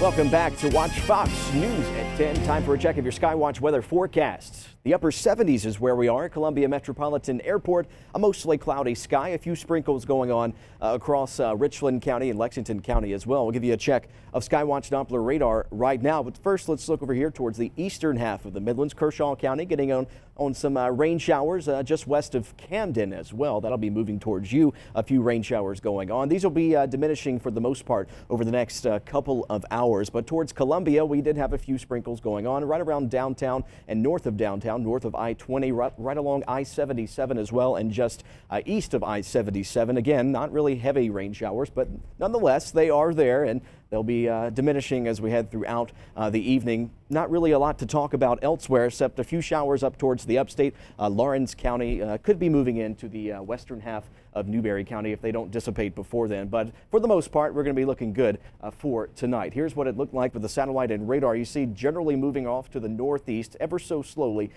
Welcome back to WACH Fox News at 10. Time for a check of your Skywatch weather forecasts. The upper 70s is where we are at Columbia Metropolitan Airport. A mostly cloudy sky, a few sprinkles going on uh, across uh, Richland County and Lexington County as well. We'll give you a check of Skywatch Doppler radar right now. But first, let's look over here towards the eastern half of the Midlands. Kershaw County getting on, on some uh, rain showers uh, just west of Camden as well. That'll be moving towards you. A few rain showers going on. These will be uh, diminishing for the most part over the next uh, couple of hours. But towards Columbia, we did have a few sprinkles going on right around downtown and north of downtown north of I-20, right, right along I-77 as well, and just uh, east of I-77. Again, not really heavy rain showers, but nonetheless, they are there, and they'll be uh, diminishing as we head throughout uh, the evening. Not really a lot to talk about elsewhere, except a few showers up towards the upstate. Uh, Laurens County uh, could be moving into the uh, western half of Newberry County if they don't dissipate before then. But for the most part, we're going to be looking good uh, for tonight. Here's what it looked like with the satellite and radar. You see generally moving off to the northeast ever so slowly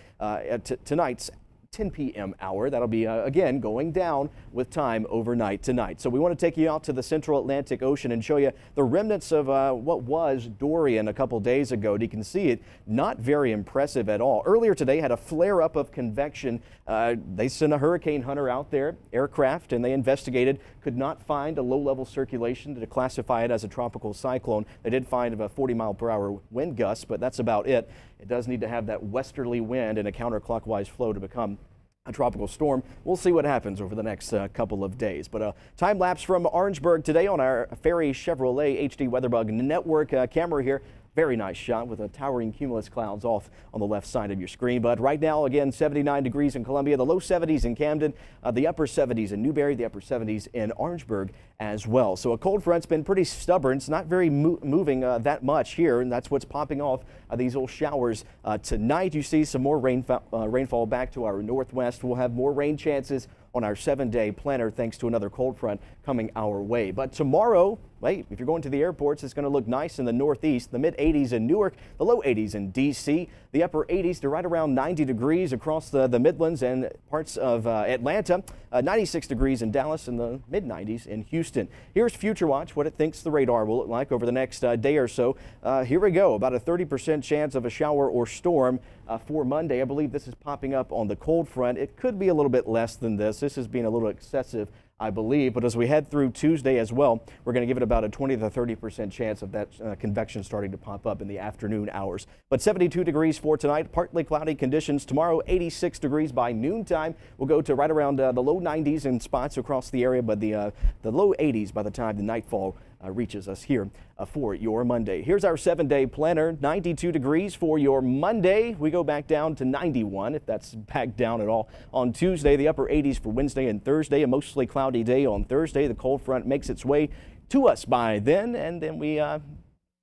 tonight's 10 p.m. hour. That'll be, uh, again, going down with time overnight tonight. So we want to take you out to the central Atlantic Ocean and show you the remnants of uh, what was Dorian a couple days ago. And you can see it not very impressive at all. Earlier today had a flare up of convection. Uh, they sent a hurricane hunter out there, aircraft, and they investigated, could not find a low level circulation to classify it as a tropical cyclone. They did find a 40 mile per hour wind gust, but that's about it. It does need to have that westerly wind and a counterclockwise flow to become a tropical storm. We'll see what happens over the next uh, couple of days. But a time lapse from Orangeburg today on our Ferry Chevrolet HD Weatherbug Network uh, camera here. Very nice shot with a towering cumulus clouds off on the left side of your screen. But right now, again, 79 degrees in Columbia, the low 70s in Camden, uh, the upper 70s in Newberry, the upper 70s in Orangeburg as well. So a cold front's been pretty stubborn. It's not very mo moving uh, that much here, and that's what's popping off uh, these little showers. Uh, tonight, you see some more rainfall, uh, rainfall back to our northwest. We'll have more rain chances on our seven day planner thanks to another cold front coming our way. But tomorrow, wait, if you're going to the airports, it's going to look nice in the northeast, the mid 80s in Newark, the low 80s in D.C., the upper 80s to right around 90 degrees across the, the Midlands and parts of uh, Atlanta, uh, 96 degrees in Dallas, and the mid 90s in Houston. Here's Future Watch, what it thinks the radar will look like over the next uh, day or so. Uh, here we go, about a 30% chance of a shower or storm uh, for Monday. I believe this is popping up on the cold front. It could be a little bit less than this. This is being a little excessive I believe. But as we head through Tuesday as well, we're going to give it about a 20 to 30 percent chance of that uh, convection starting to pop up in the afternoon hours. But 72 degrees for tonight, partly cloudy conditions tomorrow, 86 degrees by noontime. We'll go to right around uh, the low 90s in spots across the area, but the uh, the low 80s by the time the nightfall uh, reaches us here uh, for your Monday. Here's our seven day planner 92 degrees for your Monday. We go back down to 91 if that's back down at all on Tuesday. The upper 80s for Wednesday and Thursday. A mostly cloudy day on Thursday. The cold front makes its way to us by then, and then we uh,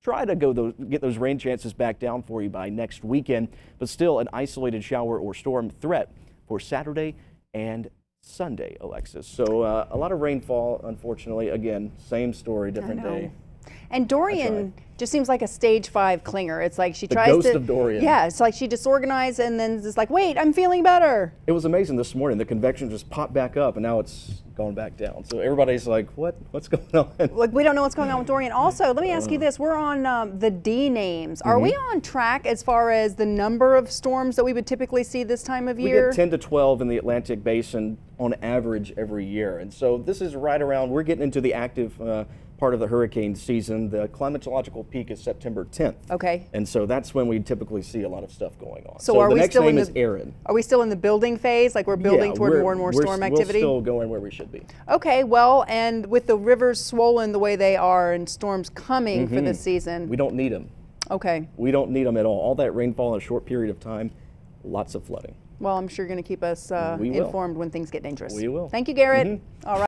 try to go those, get those rain chances back down for you by next weekend, but still an isolated shower or storm threat for Saturday and Sunday, Alexis. So uh, a lot of rainfall, unfortunately. Again, same story, different day. And Dorian just seems like a stage five clinger. It's like she the tries ghost to. of Dorian. Yeah, it's like she disorganized and then it's like, wait, I'm feeling better. It was amazing this morning. The convection just popped back up and now it's going back down. So everybody's like, what? What's going on? Like, we don't know what's going on with Dorian. Also, let me ask you uh. this. We're on um, the D names. Are mm -hmm. we mm-hmm. on track as far as the number of storms that we would typically see this time of year? We get 10 to 12 in the Atlantic Basin on average every year. And so this is right around, we're getting into the active uh, part of the hurricane season. The climatological peak is September 10th. Okay. And so that's when we typically see a lot of stuff going on. So, so are the we next still name in the, is Erin. Are we still in the building phase? Like we're building yeah, toward we're, more and more storm activity? We're still going where we should be. Okay, well, and with the rivers swollen the way they are and storms coming mm -hmm. for this mm-hmm. season. We don't need them. Okay. We don't need them at all. All that rainfall in a short period of time, lots of flooding. Well, I'm sure you're going to keep us uh, informed when things get dangerous. We will. Thank you, Garrett. Mm -hmm. All right.